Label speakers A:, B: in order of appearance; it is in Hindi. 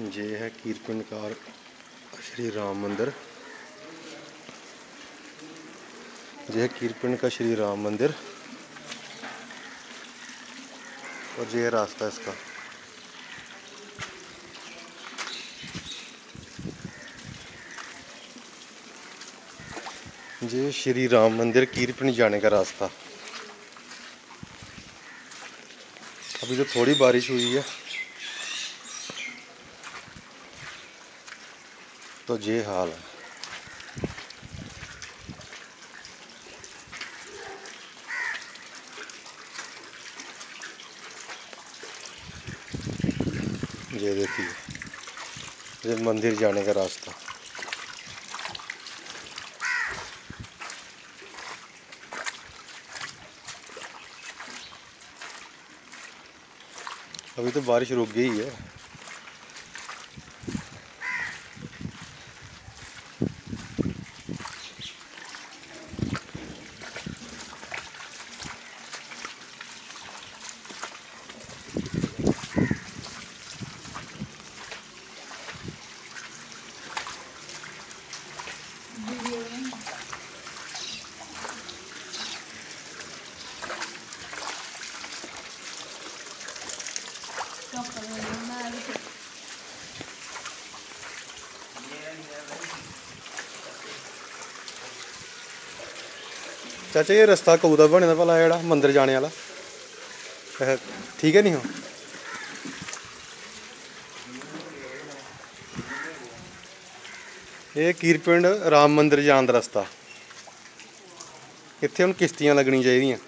A: ये है कीरपिंड कार श्री राम मंदिर। ये है कीरपिंड का श्री राम मंदिर। और ये रास्ता इसका। ये श्री राम मंदिर कीरपिंड जाने का रास्ता। अभी तो थोड़ी बारिश हुई है। तो ये हाल। है ये देखिए ये मंदिर जाने का रास्ता। अभी तो बारिश रुक गई है। ਚਾਚਾ ਇਹ ਰਸਤਾ ਕਦੋਂ ਦਾ ਬਣਿਆ ਭਲਾ ਜਿਹੜਾ, ਮੰਦਿਰ ਜਾਣੇ ਵਾਲਾ। ਠੀਕ ਹੈ ਨਹੀਂ ਹੋ ਇਹ ਕੀਰਪਿੰਡ ਰਾਮ ਮੰਦਿਰ ਜਾਣ ਦਾ ਰਸਤਾ। ਇੱਥੇ ਹੁਣ ਕਿਸ਼ਤੀਆਂ ਲੱਗਣੀ ਚਾਹੀਦੀਆਂ।